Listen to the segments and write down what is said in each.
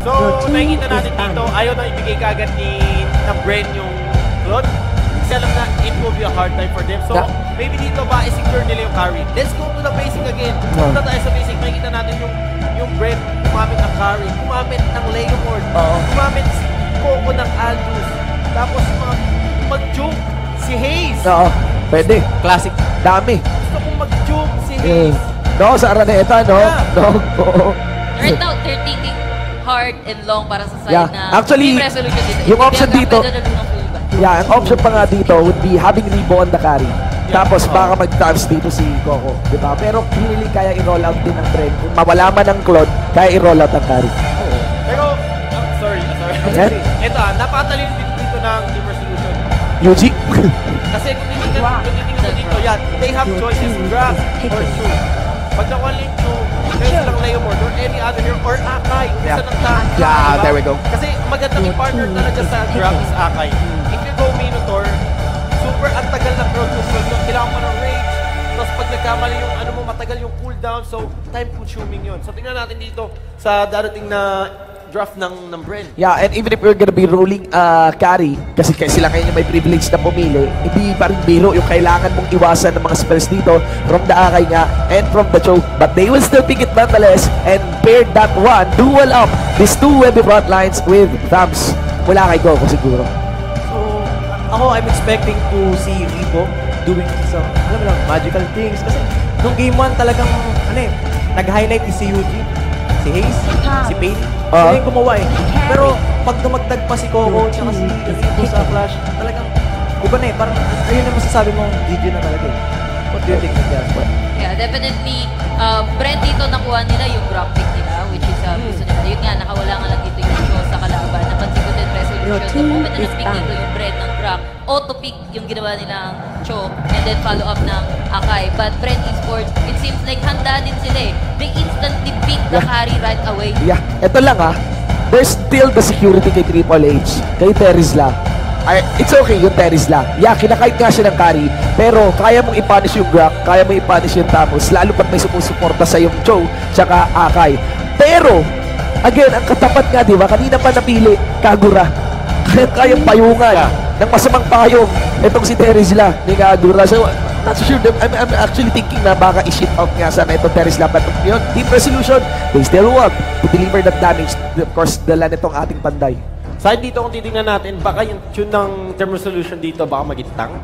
So, nakikita natin dito, ayaw na ibigay kagad ni ng brain yung cloth. Kasi alam na it will be a hard time for them. So, maybe dito ba i-secure nila yung carry. Let's go to the basic again. Punta tayo sa basic. Makikita natin yung yung brain gumamit ng carry, gumamit ng Leomord, Oo. gumamit si Coco ng Aldous. Tapos mga mag-joke si Hayes. Oo, pwede. Classic. Dami. Gusto kong mag-joke si Eh, Hayes. no, sa Araneta, no? Yeah. No, oo. Right now, they're thinking hard and long para sa side Yeah. na Actually, team resolution dito. yung option dito-. Yeah, ang option pa nga dito would be having Rebo on the carry. Tapos baka mag-dance dito si Coco, di ba? Pero clearly kaya i-roll out din ng trend. Kung mawala man ng Claude, kaya i-roll out ang carry. Pero, ah, sorry, ah, sorry. Yan. Ito ah, napakatalino din dito ng team resolution. Yuji? Kasi kung titingnan mo dito, yan, they have choices, grab or shoot. Pag nakuha yung there's lang Leomord or any other hero, or Akai, isa Yeah. ng tank. Yeah, there we go. Kasi magandang i-partner talaga sa grab is Akai. If you go Minotaur, super ang tagal na crowd control yun. Kailangan mo ng rage. Tapos pag nagkamali yung ano mo, matagal yung cooldown. So, time consuming yun. So, tingnan natin dito sa darating na draft ng, ng Bren. Yeah, and even if we're gonna be rolling uh, carry, kasi kasi sila kayo may privilege na pumili, hindi pa rin biro yung kailangan mong iwasan ng mga spells dito from the Akay nga and from the Cho. But they will still pick it nonetheless and pair that one, dual up these two heavy front lines with Thams. Mula kay Goku siguro. So, ako, I'm expecting to see Rebo doing some, alam mo lang, magical things. Kasi, nung game 1 talagang, ano eh, nag-highlight si Yuji, si Hayes, si Payne. Sila yung gumawa eh. Pero, pag dumagdag pa si Coco, tsaka si Rebo sa Clash, talagang, iba na eh, parang, ayun na masasabi mong GG na talaga eh. What do you think of that? Yeah, definitely. Uh, Brent dito nakuha nila yung drop pick nila, which is uh, gusto nila. Yun nga, nakawala nga lang dito yung show sa kalaban. Napansin ko din resolution. The moment na na-pick dito yung Brent ng drop, auto-pick yung ginawa nilang Cho, and then follow up ng Akai. But Brent Esports, it seems like handa din sila eh. They instantly pick the Yeah. carry right away. Yeah, eto lang ah. There's still the security kay Triple H, kay Terizla. Ay, it's okay yung Terizla. Yeah, kinakait nga siya ng carry, pero kaya mong i-punish yung Grak, kaya mong i-punish yung Tamos, lalo pag may sumusuporta sa yung Cho, tsaka Akay. Pero, again, ang katapat nga, di ba? Kanina pa napili, Kagura. Kaya kayang payungan ng masamang payong itong si Terizla ni Kagura. So, not so sure. I'm, I'm actually thinking na baka i-ship out nga sana itong Terizla. But yun, team resolution, they still want to deliver that damage. Of course, dala nitong ating panday. Side dito kung titingnan natin, baka yung tune ng term resolution dito baka maging tank.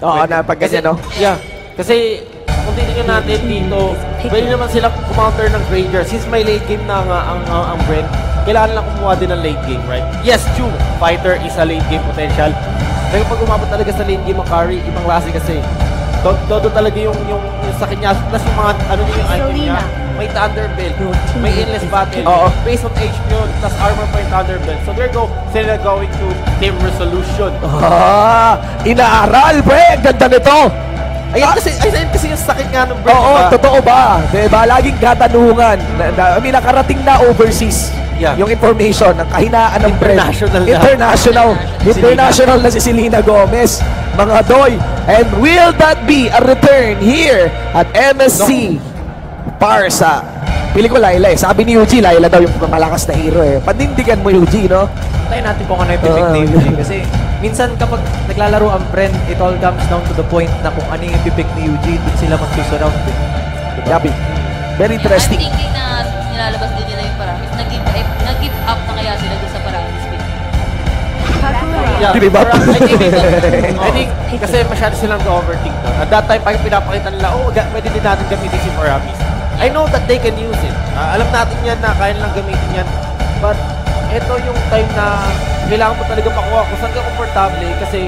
Oo, na pag Kasi, ganyan, no? Yeah. Kasi kung titingnan natin dito, pwede naman sila kumounter ng Granger. Since may late game na nga ang, ang, ang Brent, kailangan lang kumuha din ng late game, right? Yes, true. Fighter is a late game potential. Pero pag umabot talaga sa late game ang carry, ibang klase kasi. Todo, todo talaga yung, yung, yung sa kanya. Plus yung mga, ano din yung item niya. May Thunderbelt. May Endless Battle. Oo. Based on HP yun. Plus armor pa yung Thunderbelt. So there go. Sila going to Team Resolution. Ah, inaaral, pre! Ang Ganda nito! Ayun kasi, ayun kasi yung sakit nga ng Brent. Oo, diba? totoo ba? Diba? Laging katanungan. Na, na, I mean, nakarating na overseas. Yeah. Yung information, ng kahinaan ng brand. International na. International. International na si Selena Gomez. Mga doy. And will that be a return here at MSC Parsa? Pili ko Laila eh. Sabi ni Yuji, Laila daw yung malakas na hero eh. Panindigan mo Yuji, no? Tayo natin kung ano yung pipick Oo, ni. Yuji. Kasi minsan kapag naglalaro ang friend, it all comes down to the point na kung ano yung pipick ni Yuji, dun sila magsusurround. Eh. Diba? Yabi. Very interesting. I'm thinking na nilalabas din nila yung paramis. Nag-give, eh, Yeah, Give up. I think, I think kasi masyado silang overthink doon. At that time, pag pinapakita nila, oh, pwede din natin gamitin si Paramis. I know that they can use it. Ah, alam natin yan na kaya nilang gamitin yan. But, ito yung time na kailangan mo talaga makuha kung saan ka komportable kasi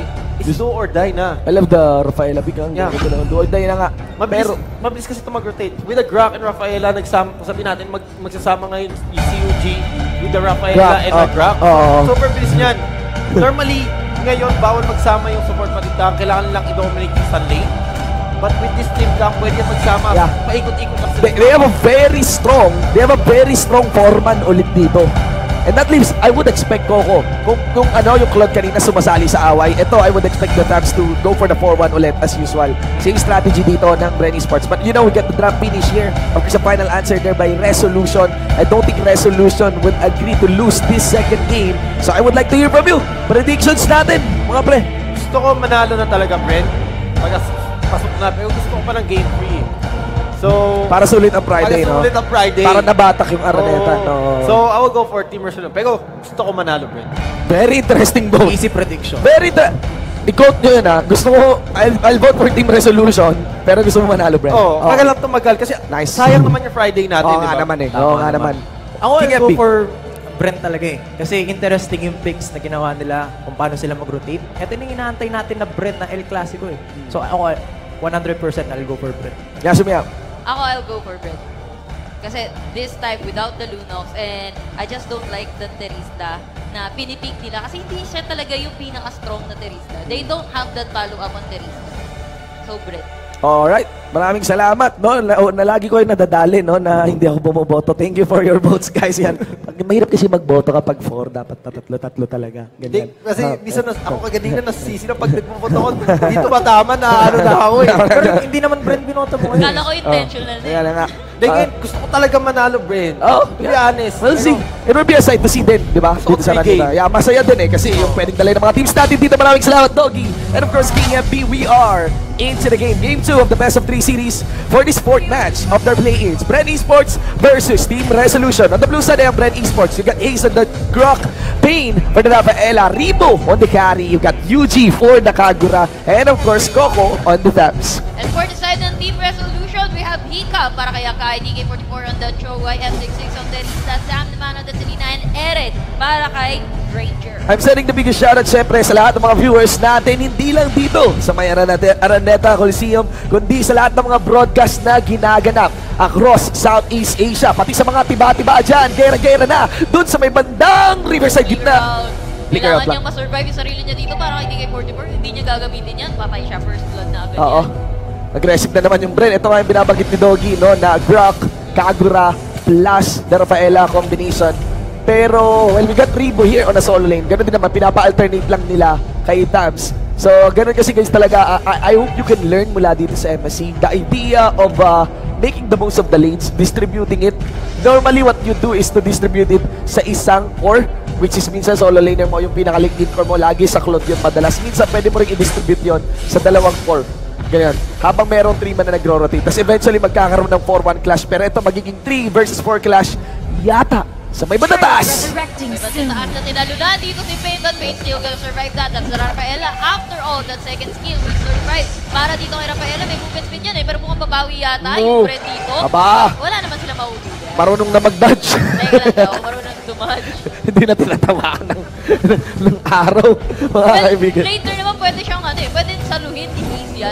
it's do or die na. I love the Rafaela Bicang. Yeah. Yeah. Doon na nga. Mabilis, Pero, mabilis kasi ito mag-rotate. With the Grak and Rafaela, nagsama, sabihin natin, mag, magsasama ngayon yung CUG with the Rafaela Grak, and oh, the Grak. oo. Super bilis niyan. Normally, ngayon, bawal magsama yung support patintang. Kailangan lang i-dominate yung sun lane. But with this team lang, pwede magsama. Yeah. Paikot-ikot lang sila. they, they have a very strong, they have a very strong foreman ulit dito. And that leaves, I would expect Coco. Kung, kung ano, yung Claude kanina sumasali sa away, ito, I would expect the Tabs to go for the 4-1 ulit as usual. Same strategy dito ng Brenny Sports. But you know, we get the draft finish here. Of course, the final answer there by Resolution. I don't think Resolution would agree to lose this second game. So I would like to hear from you. Predictions natin, mga pre. Gusto ko manalo na talaga, Brent. Pag pasok na, pero gusto ko pa ng game 3. So, Para sulit ang Friday, para no? sulit ang Friday. Para nabatak yung Araneta. Oo. No? So, I will go for Team Resolution. Pero gusto ko manalo, Brent. very interesting vote. Easy prediction. Very tra- I-quote nyo yun ha. Gusto ko, I'll, I'll vote for Team Resolution, pero gusto mo manalo, Brent. Oo, oh, okay. lang tumagal kasi Nice. sayang naman yung Friday natin, Oo di nga ba? naman eh. Oo nga naman. Ako, King I'll go for Brent talaga eh. Kasi interesting yung picks na ginawa nila kung paano sila mag-rotate. Ito yung inaantay natin na Brent na El Clasico eh. So ako, 100% I'll go for Brent. Yasumi Ako, I'll go for Brent. Kasi this time, without the Lunox, and I just don't like the Terista na pinipick nila. Kasi hindi siya talaga yung pinaka-strong na Terista. They don't have that follow-up on Terista. So, Brent. Alright. Maraming salamat, no? Na, oh, na lagi ko yung nadadali, no? Na hindi ako bumoboto. Thank you for your votes, guys. Yan. Pag, mahirap kasi magboto kapag four. Dapat tatlo-tatlo talaga. Di, Ganyan. kasi Ah, minsan nas, ako kaganina nasisisi na pag nagpupunta ko, dito ba tama na ano na ako eh. Pero hindi naman Brent binoto mo. Kala ko intentional Oh. Ayan na nga. Di, ngayon, gusto ko talaga manalo, Brent. Oh, to be honest. We'll see. It will be a sight to see din, di ba? So, Dito sa Ranita. game. Yeah, masaya din eh kasi yung pwedeng dalhin ng mga teams natin dito. Maraming salamat, Doggy. And of course, King FB, we are into the game. Game 2 of the best of 3 series for this fourth match of their play-ins. Brand Esports versus Team Resolution. On the blue side, I have Brand Esports. You got Ace on the Grok, Pain for the Rafaela, Ribo on the carry. You got UG for the Kagura, and of course, Coco on the taps. And for the Hika para kay Akai, DK44 on the Chowai, F66 on the Lisa, Sam naman on the Selena, and Eren para kay Ranger. I'm sending the biggest shoutout syempre sa lahat ng mga viewers natin, hindi lang dito sa may Araneta, Coliseum, kundi sa lahat ng mga broadcast na ginaganap across Southeast Asia, pati sa mga tiba-tiba dyan, gera-gera na, dun sa may bandang Riverside gitna. Kailangan niyang ma-survive yung sarili niya dito para kay DK44. Hindi niya gagamitin yan. Patay siya first blood na agad Oo. yan. Aggressive na naman yung Bren. Ito nga yung binabanggit ni Doggy, no, na Grok, Kagura, plus the Rafaela combination. Pero, well, we got Ribo here on a solo lane. Ganun din naman, pinapa-alternate lang nila kay Tabs. So, ganun kasi guys talaga, I, I hope you can learn mula dito sa MSC. The idea of uh, making the most of the lanes, distributing it. Normally, what you do is to distribute it sa isang core, which is minsan solo laner mo, yung pinaka-link in core mo, lagi sa cloud yun madalas. Minsan, pwede mo rin i-distribute yon sa dalawang core. Ganyan. Habang merong 3 man na nagro-rotate. Tapos eventually magkakaroon ng 4-1 clash. Pero ito magiging 3 versus 4 clash. Yata. Sa may bandataas. May taas na tinalunan dito si Pain, but Pain still gonna survive that. That's Rafaela. After all, that second skill will survive. Para dito kay Rafaela, may movement speed yan eh. Pero mukhang babawi yata No. yung friend dito. Aba. Wala naman sila mahuli. Marunong na mag-dodge. Teka lang daw, marunong dumadge. Hindi na tinatamaan ng, ng araw. Mga kaibigan. later naman pwede siyang ano eh, pwede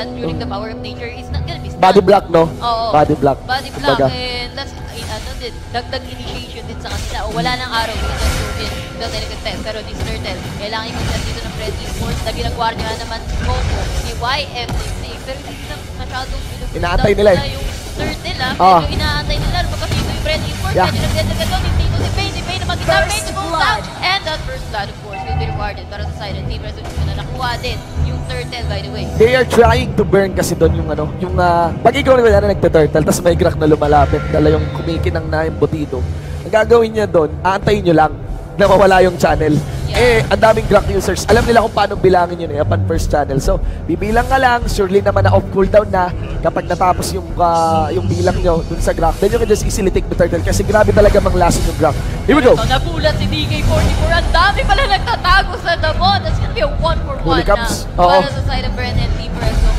ni Ace yan during the power of nature is not gonna be stunned. Body block, no? Oo. Body block. Body block Kumbaga. and that's eh, ano din, dagdag initiation din sa kanila. O wala nang araw yun just in the telecom test. Pero this turtle, kailangan i-contest dito ng friendly sports na ginagwardiya nga naman si Coco, ni YF66. Pero hindi na masyadong pinupunta Inaantay nila eh. yung turtle ah. Ah. Medyo inaantay nila. Lumabas dito yung friendly sports. Yeah. Medyo nagdadagan doon. Hindi dito si Pain. Na to go down. And that first blood of course will be rewarded para sa side ng team resolution na nakuha din yung turtle by the way. They are trying to burn kasi doon yung ano, yung uh, pag ikaw na na nagte-turtle, tapos may grak na lumalapit, dala yung kumikinang na embutido. Ang gagawin niya doon, aantayin nyo lang na mawala yung channel. Eh, ang daming grak users. Alam nila kung paano bilangin yun eh, upon first channel. So, bibilang ka lang, surely naman na off cooldown na kapag natapos yung ah, yung bilang nyo dun sa grak. Then you can just easily take the turtle kasi grabe talaga manglason yung grak. Here we go. So nabulat si DK44. Ang dami pala nagtatago sa damo. That's gonna be a one for one na para sa side of Bren and Team Reso.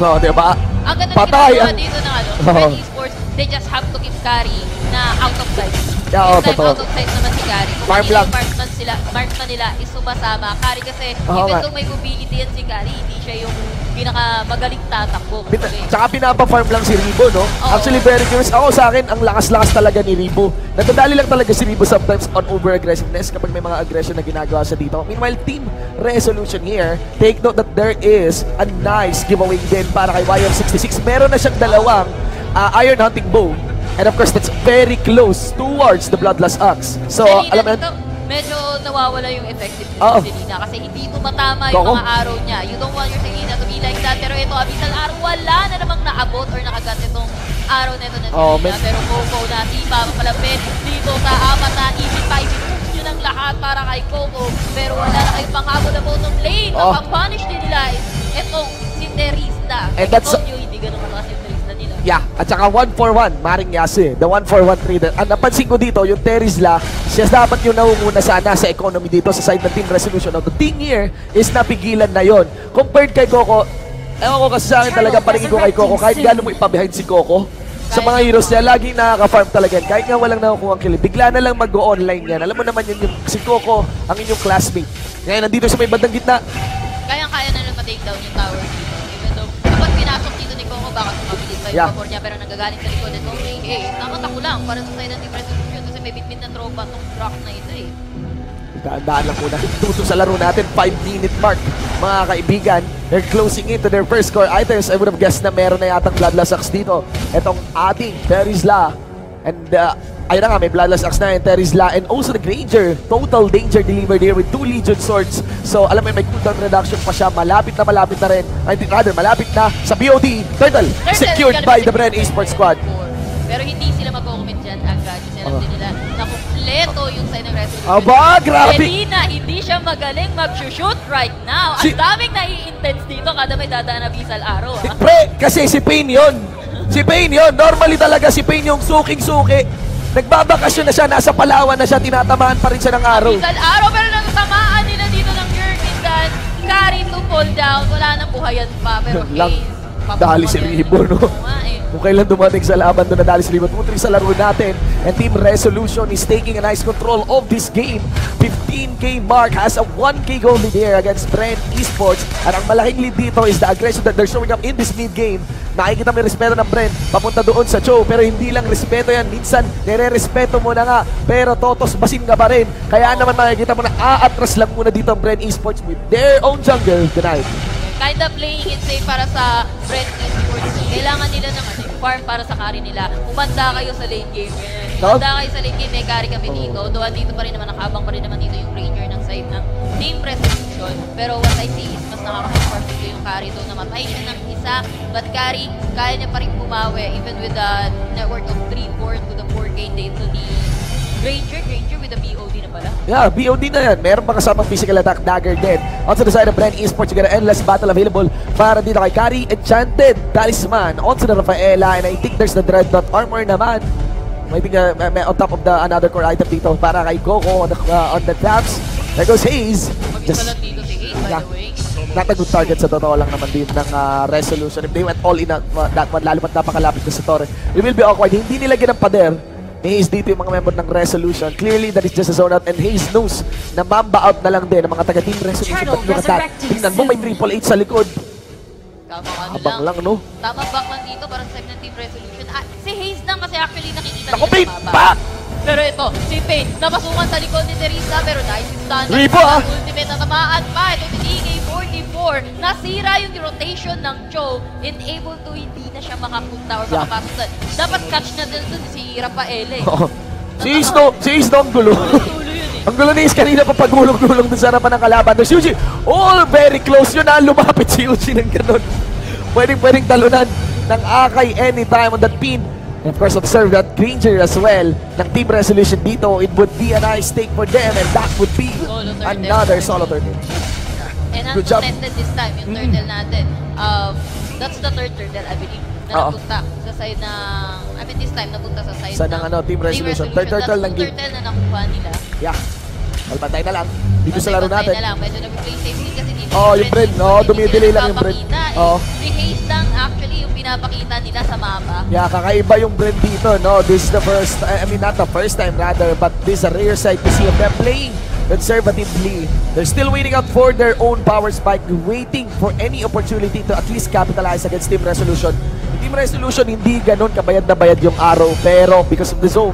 No, di ba? Ang ganda na ginagawa dito ng ano. Bren Esports, they just have to keep carry na out of sight. Yeah, This time, totoo. out of sight naman si carry. Kung kanina lang. yung marksman, sila, marksman nila is sumasama. Carry kasi, Oo even nga. though may mobility yan si carry, hindi siya yung pinakamagaling tatakbo. Pina, eh. tsaka pinapa-farm lang si Ribo, no? Oo. Actually, very curious. Ako sa akin, ang lakas-lakas talaga ni Ribo. Natadali lang talaga si Ribo sometimes on over-aggressiveness kapag may mga aggression na ginagawa sa dito. Meanwhile, Team Resolution here, take note that there is a nice giveaway din para kay YM66. Meron na siyang dalawang ah, Iron Hunting Bow And of course, that's very close towards the Bloodlust Axe. So, Selena alam mo, medyo nawawala yung effectiveness Oo. ni Selena kasi hindi tumatama yung Oo. mga arrow niya. You don't want your Selena to be like that. Pero ito, Abyssal Arrow, wala na namang naabot or nakagat itong arrow nito na Oo, Selena. Pero Coco na tipa, mapalapit dito sa apat na ibig pa, ibig nyo ng lahat para kay Coco. Pero wala na kayong panghabol na bottom lane. Oo. Ang punish nila is itong si Terista. And that's- told you, hindi ganun nila. Yeah, at saka 1-4-1, Maring Yase. The 1-4-1 trader. Ang napansin ko dito, yung Terizla, siya dapat yung naunguna sana sa economy dito sa side ng Team Resolution. Now, the thing here is napigilan na yon. Compared kay Coco, ewan ko kasi sa akin talaga paringin ko kay Coco, kahit gano'n mo ipabehind si Coco, sa mga heroes niya, laging nakaka-farm talaga yan. Kahit nga walang nakukuha ang kill, bigla na lang mag-online yan. Alam mo naman yun, yung, si Coco, ang inyong classmate. Ngayon, nandito sa may bandang gitna. Kayang-kaya na lang ma-take down yung tower dito. Even though, kapag pinasok dito ni Coco, baka sumabilis yung Yeah. niya, pero nagagaling sa likod. Ito, hey, hey, namat ako lang para sa side ng Resolution kasi may bitbit na tropa tong rock na ito eh. Daan-daan lang muna. Tuto sa laro natin. 5-minute mark. Mga kaibigan, they're closing into their first core items. I would have guessed na meron na yatang Bloodlust Axe dito. Itong ating Terizla. And uh, ayun na nga, may Bloodlust Axe na yung Terizla. And also the Granger. Total danger delivered here with two Legion Swords. So alam mo, may cooldown reduction pa siya. Malapit na malapit na rin. I think rather, malapit na sa BOD. Turtle, Turtle, secured by the Bren Esports Squad. Pero hindi sila mag-commit dyan agad kasi alam din nila na kumpleto yung side ng Resolution. Aba, grabe! Selena, hindi siya magaling mag-shoot right now. Ang Si- daming nai-intense dito kada may dadaan na Visal Arrow. Si- Ah. Pre, kasi si Payne yun. Si Payne yun. Normally talaga si Payne yung suking-suki. Nagbabakasyon na siya, nasa Palawan na siya, tinatamaan pa rin siya ng araw. Visal Arrow, pero nang tamaan nila dito ng Jurgen Gun, carry to fall down. Wala nang buhayan pa, pero Lang- Hayes, dali si. Ribo, no? Eh. Kung kailan dumating sa laban doon na dali si Libot. Putri sa laro natin. And Team Resolution is taking a nice control of this game. 15k mark has a 1k goal lead here against Brent Esports. At ang malaking lead dito is the aggression that they're showing up in this mid game. Nakikita mo yung respeto ng Brent papunta doon sa Cho. Pero hindi lang respeto yan. Minsan, nire-respeto mo na nga. Pero totos basin ka pa rin. Kaya naman makikita mo na aatras lang muna dito ang Brent Esports with their own jungle tonight. kind of playing it safe para sa Brent Esports. Kailangan nila ng ano, farm para sa carry nila. Umanda kayo sa late game. Umanda kayo sa late game, may carry kami dito. Doon dito pa rin naman, nakabang pa rin naman dito yung Ranger ng side ng Team Resolution. Pero what I see is mas nakaka-farm dito yung carry doon na matay siya ng isa. But carry, kaya niya pa rin bumawi even with the network of 3-4 to the 4K dito ni Granger. Granger with the BOD na pala. Yeah, BOD na yan. Meron pa kasamang physical attack, dagger dead. On to the side of Brand Esports, you got an endless battle available para dito kay Kari. Enchanted Talisman on to the Rafaela and I think there's the Dreadnought Armor naman. I think uh, may- on top of the another core item dito para kay Coco on the, uh, on the taps. There goes. Mag-isa Just dito si by Yeah. the way. not a good target sa totoo lang naman din ng uh, resolution. If they went all in on uh, that one, lalo pat napakalapit na sa Torre, it will be awkward. Hindi nila ng pader. Ni Hayes dito yung mga member ng resolution. Clearly, that is just a zone out and Hayes knows na mamba out na lang din ng mga taga-team resolution. But look at that. Tingnan mo, may triple H sa likod. Ano Habang lang, no? Tamang back lang dito para sa side ng Team Resolution. Ah, si Hayes lang kasi actually nakikita Naku, nila sa baba. Back! Pero ito, si Payne, napasukan sa likod ni Teresa, pero nice stun. Ribo, ah! Ultimate na tamaan pa. Ito si DK44. Nasira yung rotation ng Cho. Unable to hindi na siya makapunta or Yeah. makapasok. sa- Dapat catch na din dun si Rafael eh. Oo. Si Hayes no, si Hayes no, ang gulo. Eh. ang gulo ni Hayes kanina pa pagulong-gulong dun sa harapan ng kalaban. There's Yuji. All very close yun na lumapit si Yuji ng ganun. Pwedeng-pwedeng talunan ng Akay anytime on that pin. And of course, observe that Granger as well ng Team Resolution dito. It would be a nice take for them and that would be Solo another solo turtle. And Good job. this time, yung turtle natin. Um, that's the third turtle, I believe, na napunta sa side ng... I mean, this time, napunta sa side Sa ng ano, Team Resolution. Third turtle That's lang game. turtle na nakuha nila. Yeah. Albantay na lang. Dito sa laro natin. na lang. Medyo nag-play safely kasi dito Oo, yung Esports, oo, dumidelay lang yung nagpapakita eh. Oo. Si Hayes lang actually yung pinapakita nila sa mapa. Yeah, kakaiba yung brand dito, no? This is the first, I mean, not the first time rather, but this is a rare sight to see of them playing conservatively. They're still waiting out for their own power spike, waiting for any opportunity to at least capitalize against Team Resolution. Team Resolution, hindi ganun kabayad na bayad yung araw, pero because of the zone,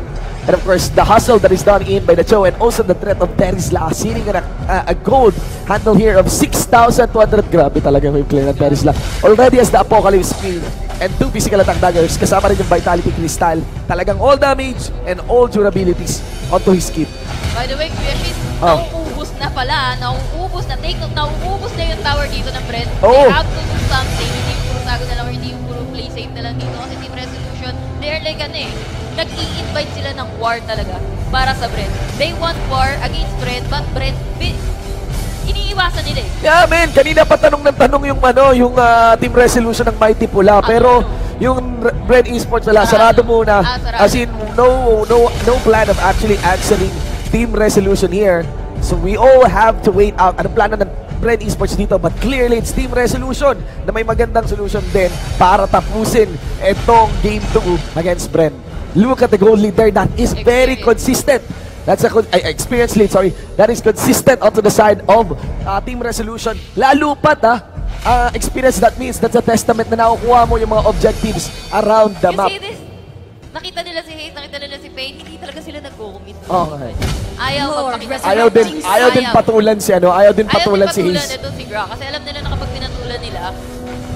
and of course, the hustle that is done in by the Cho, and also the threat of Terisla, sitting in a, a, a gold handle here of 6,200. Grabe talaga may player ng Terisla. Already as the Apocalypse Queen, and two physical attack daggers. Kasama rin yung Vitality Crystal. Talagang all damage and all durabilities onto his kit. By the way, Kuya Shin, Oh. nauubos na pala. Nauubos na. Take note, nauubos na yung tower dito ng Brent. They have to do something. Hindi yung puro sago na lang or hindi yung puro play safe na lang dito. Kasi Team Resolution, they're like ano eh, nag-i-invite sila ng war talaga para sa Brent. They want war against Brent, but Brent, iniiwasan nila eh. Yeah, man. Kanina pa tanong ng tanong yung ano, yung ah, team resolution ng Mighty Pula. Pero yung Red Esports wala, sarado Sarado. muna. Ah, sarado. As in, no, no, no plan of actually answering team resolution here. So we all have to wait out. Anong plano ng Red Esports dito? But clearly, it's team resolution na may magandang solution din para tapusin itong game 2 against Bren. Look at the goal leader. That is very consistent. That's a con- ay, experience lead, sorry. That is consistent onto the side of uh, team resolution. Lalo pat ah, uh, experience that means that's a testament na nakukuha mo yung mga objectives around the You map. see this? Nakita nila si Hayes, nakita nila si Payne, hindi talaga sila nag-commit. Okay. Ayaw magpakita. Ayaw din, ayaw din patulan si ano, ayaw din patulan si patulan Hayes. ito si Gra kasi alam nila na kapag pinatulan nila,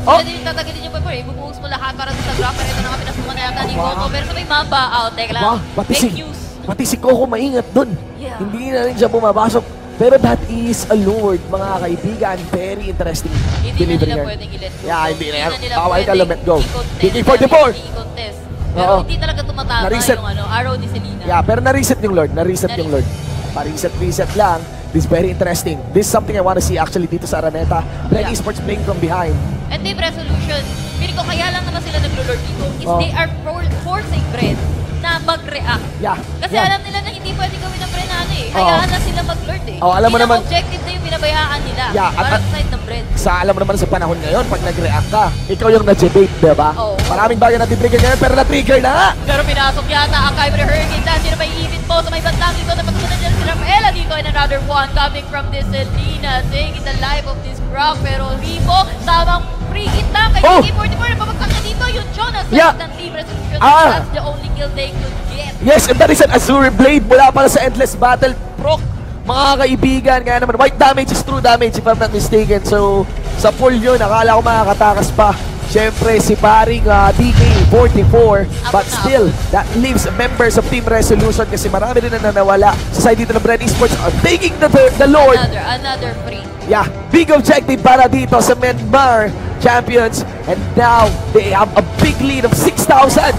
Oh! din yung tatagilin yung paper, ibubuhos mo lahat para sa Gra, pero ito na nga pinasukan na yata ni Coco, pero sabay maba out, teka lang, Wow, pati si, fake news. pati si Coco maingat dun. Yeah. Hindi na rin siya bumabasok. Pero that is a lord, mga kaibigan. Very interesting Hindi na delivery nila pwedeng i-let go. Yeah, hindi na yan. Bawal ka let go. i-contest. DK44. Hindi i-contest. Pero Oo. hindi talaga tumatama Na-reset. yung ano, arrow ni Selena. Yeah, pero na-reset yung Lord. Na-reset yung Lord. Pa-reset-reset lang. This is very interesting. This is something I want to see actually dito sa Araneta. Red Yeah. Esports playing from behind. And Team Resolution, feeling ko kaya lang naman sila naglo-lord dito is Oh. they are for- forcing Brent na mag-react. Yeah. Kasi yeah. alam nila na hindi pwede gawin ng ano eh. Hayaan na sila mag-lord eh. Oh, alam mo naman- objective na yung binabayaan nila. Yeah, at- side ng Brent. Sa alam mo naman sa panahon ngayon, pag nag-react ka, ikaw yung na-debate, di ba? Oo. Maraming bagay na trigger ngayon, pero na-trigger na. Pero pinasok yata ang Kyber Hurricane Dance. Sino may ibit po sa may bandang dito na pagkunan nila si Rafaela dito. And another one coming from this Selena. Taking the life of this Brock. Pero Rivo, tamang hit lang. Kay Oh! K44 na pabagsak niya dito. Yung Jonas Yeah. ng Team Resolution. Ah. That's the only kill they could get. Yes, and that is an Azure Blade mula para sa Endless Battle. Proc, mga kaibigan, kaya naman, white damage is true damage if I'm not mistaken. So, sa full yun, akala ko makakatakas pa. Siyempre, si paring ah, DK44. But na still, that leaves members of Team Resolution kasi marami rin na nanawala sa side dito ng Brand Esports are taking the, the Lord. Another, another free. Yeah, big objective para dito sa Myanmar champions. And now, they have a big lead of 6,000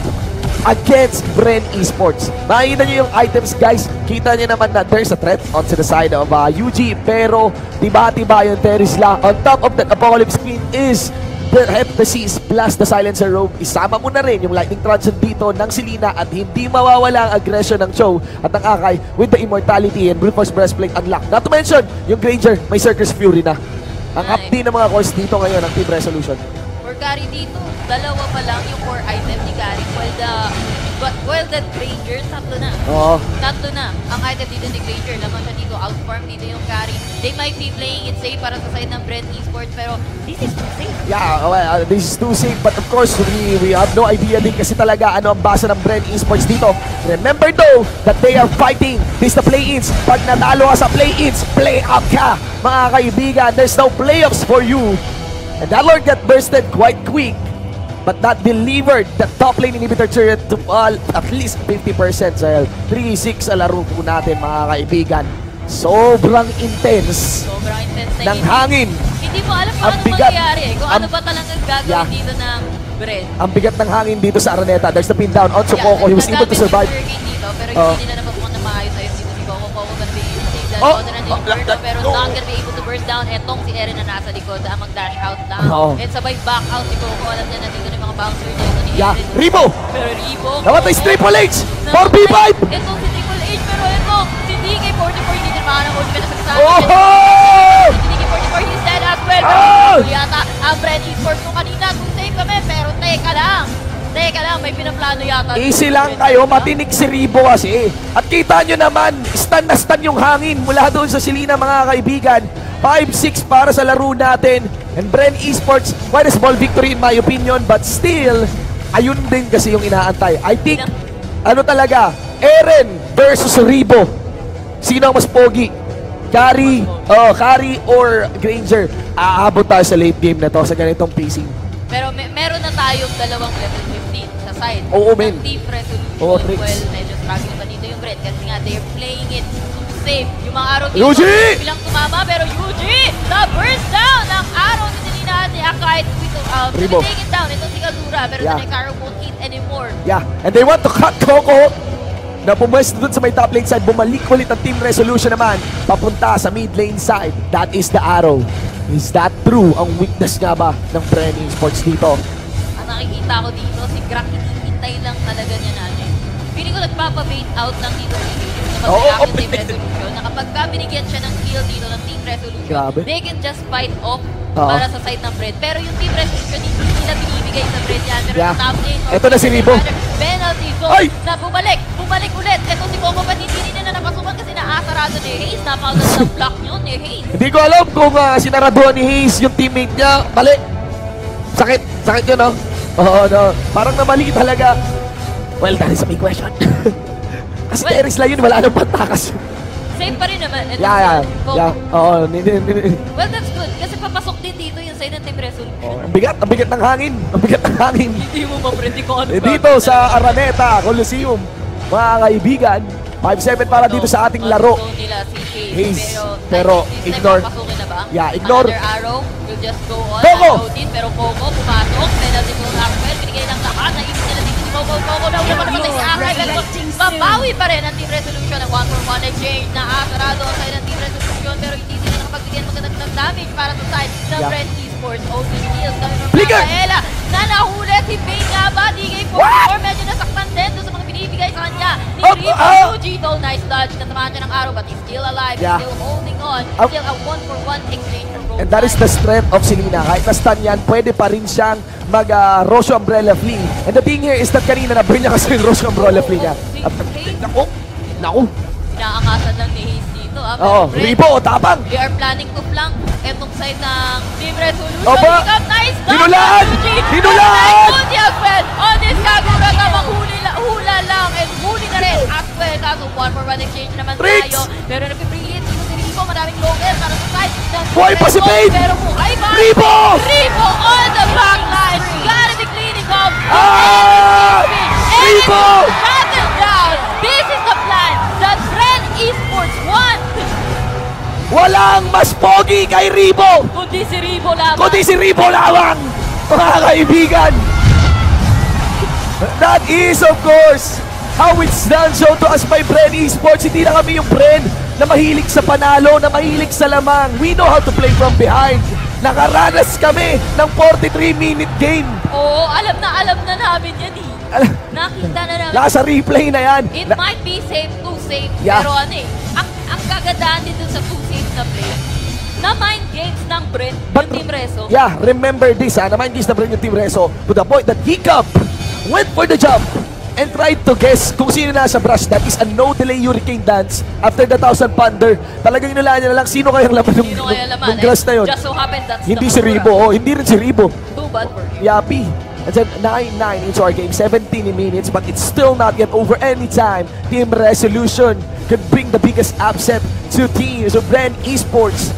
against Bren Esports. Makikita nyo yung items, guys. Kita nyo naman na there's a threat on the side of uh, UG. Pero, tiba-tiba yung Terisla. On top of that Apocalypse Queen is the Heptasis plus the Silencer Robe. Isama mo na rin yung Lightning Truncheon dito ng Selena at hindi mawawala ang aggression ng Cho at ng Akai with the Immortality and Brute Force Breastplate unlocked. Not to mention, yung Granger, may Circus Fury na. Ang Nice. update ng mga cores dito ngayon ng Team Resolution. For Gary dito, dalawa pa lang yung core item ni Gary. While the, but, while the Granger, tatlo na. Oo. Tatlo na. Ang item dito ni Granger, laman siya dito, outfarm dito yung carry. They might be playing it safe para sa side ng Brent Esports, pero this is too safe. Yeah, well, uh, this is too safe but of course we, we have no idea din kasi talaga ano ang basa ng Bren Esports dito. Remember though that they are fighting this the play-ins. Pag natalo ka sa play-ins, play out ka mga kaibigan. There's no playoffs for you. And that Lord got bursted quite quick but that delivered the top lane inhibitor turret to fall at least 50% Sahel. 3-6 sa laro po natin mga kaibigan. Sobrang intense Sobrang intense na ng hindi- hangin. Hindi mo alam kung Ang ano bigat. mangyayari eh. Kung Ang- ano ba talagang gagawin Yeah. dito ng Brent. Ang bigat ng hangin dito sa Araneta. There's the pin down on Coco. He was able to survive. Dito, pero Oh. hindi nila na maayos ayos dito si Coco. Coco gonna be able to save that. Oh. Oh. na yung Oh, that- pero oh. not gonna be able to burst down. Etong si Eren na nasa likod ang mag-dash out lang. Oh. And sabay back out si Coco. Alam niya na dito na yung mga bouncer dito ni Yeah. Eren. Ribo! Pero Ribo. Namatay si Triple H! namatay. 4v5! Ito si Triple H pero ito si DK44 hindi din makanang ultimate na sagsama. Oh! Si DK44 is dead as well. Oh! Pero yata ang Brent Esports nung kanina. Kung safe kami pero teka lang. Teka lang, may pinaplano yata. Easy lang kayo, matinig si Ribo kasi. At kita nyo naman, stun na stun yung hangin mula doon sa Silina mga kaibigan. 5-6 para sa laro natin. And Bren Esports, quite a small victory in my opinion, but still, ayun din kasi yung inaantay. I think, ano talaga, Eren versus Ribo. Sino ang mas pogi? Kari, oh, Kari or Granger. Aabot tayo sa late game na to sa ganitong pacing. Pero me- meron na tayo yung dalawang level 15 sa side. Oo, men. Team Resolution. Oo, Trix. well, medyo struggling pa dito yung Brent kasi nga they're playing it to save. Yung mga araw dito, Yuji! bilang tumama, pero Yuji, the burst down ng ni Selena at ni Akite. Ito, um, Ribo. take it down. Ito si Kazura, pero Yeah. the next arrow won't hit anymore. Yeah, and they want to cut Coco na pumwesto dun sa may top lane side. Bumalik ulit ang Team Resolution naman papunta sa mid lane side. That is the arrow. Is that true? Ang weakness nga ba ng Brenny Sports dito? Ang nakikita ko dito, si Grak hinihintay lang talaga niya natin. Feeling ko nagpapa-bait out lang dito si Hades na oo, ng Team Resolution na kapag ka binigyan siya ng kill dito ng Team Resolution, Grabe. they can just fight off Oo. para sa side ng Bread. Pero yung Team Resolution, hindi nila binibigay sa Bread yan. Pero Yeah. top lane, Eto na si Ribo. Penalty zone Ay! na bumalik. Bumalik ulit. Ito si Coco pa hindi nila napasukan kasi naasarado ni Hayes. Napakagandang block yun ni Hayes. Hindi ko alam kung uh, sinaraduhan ni Hayes yung teammate niya. Mali. Sakit. Sakit yun, no? Oo, no. Parang namali talaga. Well, that is a big question. Kasi Well- Teres lang yun, wala nang pantakas. Safe pa rin naman. Ito yeah, yeah. Coco. Yeah. Oo, Well, that's good. Kasi papasok din dito yung side ng Team Resolution. Ang bigat, ang bigat ng hangin. Ang bigat ng hangin. Hindi mo ma-predict kung ano Eh, dito sa Araneta Coliseum, mga kaibigan, 5-7 para dito sa ating laro. Hayes, Pero, ignore. papasukin na ba? Yeah, ignore. Another arrow will just go on. Coco! Pero Coco pumasok. Penalty ko Axel. Binigay ng lahat. Naibig nila dito si Coco. Coco na naman naman si Axel. Pero mabawi pa rin ang Team Resolution ng 1 for 1 exchange na asarado ang side ng Team Resolution. Pero hindi sila nakapagbigyan magandang ng damage para sa side ng. Red Esports. Open kills coming from Flicker! Rafaela na nahuli si Bane nga ba? DK44 medyo nasaktan din doon sa binibigay sa kanya ni Up, Rico ah! Fujito. Nice dodge. Nasamahan siya ng araw but he's still alive. Yeah. Still holding on. Up. Still a one for one exchange both And that is the strength of Selena. Kahit na-stun yan, pwede pa rin siyang mag-Rosho Umbrella Flea. And the thing here is that kanina na-burn niya kasi yung Rosho Umbrella Flea niya. Naku! Naku! Inaangasan lang ni dito. Ah, Oo, Ribo, tapang! They are planning to flank etong side ng Team Resolution. He got nice dodge. Hinulaan! Hinulaan! And nice Yuji as well. On this Kagura na manghuli la, hula lang and huli na rin as well. Kaso one for one exchange naman Tricks! tayo. Pero nag-free-hit dito si Rico. Maraming low air para sa side ng Buhay pa si Rico. Bane! Pero buhay pa. Ribo! Rico on the back line. Walang mas pogi kay Ribo! Kundi si Ribo lamang. Kundi si Ribo lamang! Mga kaibigan! That is, of course, how it's done shown to us by Bren Esports. Hindi na kami yung Bren na mahilig sa panalo, na mahilig sa lamang. We know how to play from behind. Nakaranas kami ng 43-minute game. Oo, alam na alam na namin yan eh. Nakita na namin. Nasa replay na yan. It Na- might be safe to safe. Yeah. Pero ano eh, kagandahan din dun sa too safe na play, na mind games ng Brent, But- yung Team Reso. Yeah, remember this ha, naman this na Bren yung Team Reso to the point that Hiccup went for the jump and tried to guess kung sino nasa brush. That is a no delay hurricane dance after the thousand thunder. Talagang inulaan niya na lang sino kayang laman ng, Sino kaya laman? ng grass na yun. Just so happened that's Hindi si. Ribo, oh, hindi rin si Ribo. Too bad for you. Yapi. And then 9-9 into our game, 17 minutes, but it's still not yet over anytime. Team Resolution could bring the biggest upset to teams of Brand Esports.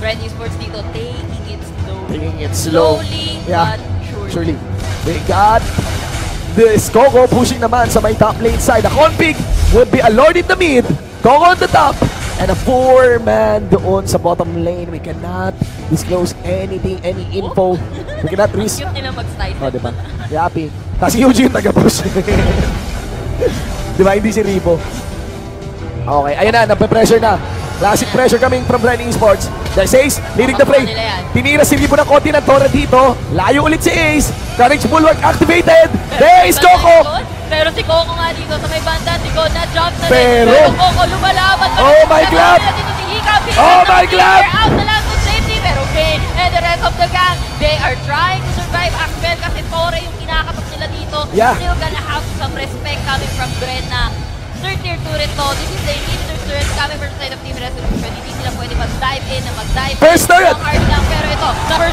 Brent Esports dito, taking it slow. Taking it slow. Slowly, Yeah, but surely. surely. They got this Coco pushing naman sa may top lane side. The config will be a Lord in the mid, Coco on the top, and a four-man doon sa bottom lane. We cannot disclose anything, any info. We cannot risk. Cute nila mag-style. Oh, di ba? Yapi. Tapos si Eugene yung taga-push. di ba? Hindi si Ribo. Okay, ayun na, nape-pressure na. Classic pressure coming from Brand Esports. The Ace, leading the play. Tinira si Ribo ng konti ng Torre dito. Layo ulit si Ace. Courage Bulwark activated. There is Coco. Pero si Coco nga dito sa may banda, si God na jump na Pero-. Pero Coco lumalaban Oh my God! Oh my God! Out na lang to safety. Pero Bane and the rest of the gang, they are trying to survive Axel kasi Torre yung kinakatok nila dito. Yeah. Still gonna have some respect coming from Bren na third tier turret to. This is the initial turret coming from the side of Team Resolution. Hindi sila pwede mag-dive in na mag-dive First turret! Hard lang. Pero ito,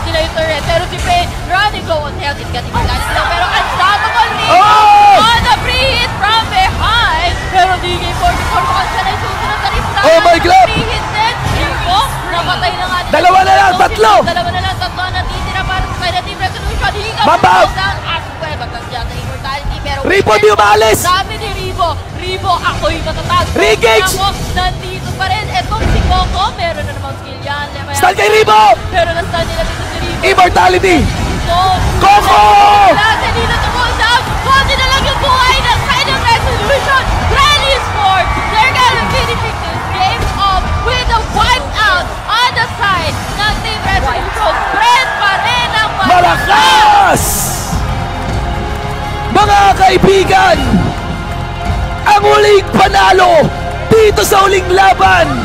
nila yung turret. Pero si Bane, running low on health. It's getting magalit sila. Pero unstoppable Rico Oh! on the free hit from behind. Pero DK44 mukhang siya na yung susunod na rin Oh my God! Free hit din. Rico, napatay na nga. Dalawa na lang, tatlo! Dalawa na lang, tatlo na natitira para sa side ng Team Resolution. Hika, Mabaw! down. At Ribo di umalis! Sabi Ribo, ako'y natatag. Regage! Ako, nandito pa rin. Etong si Coco, meron na namang skill yan. Stun kay Ribo! Pero na-stun nila dito si Ribo. Immortality! Coco! Natin dito tumusap. Konti na lang yung buhay ng Final Resolution. Rally Sport. They're gonna finishing this game off with a wipe out on the side ng Team Resolution. Brent pa rin ang Malakas! Mga kaibigan, ang huling panalo dito sa huling laban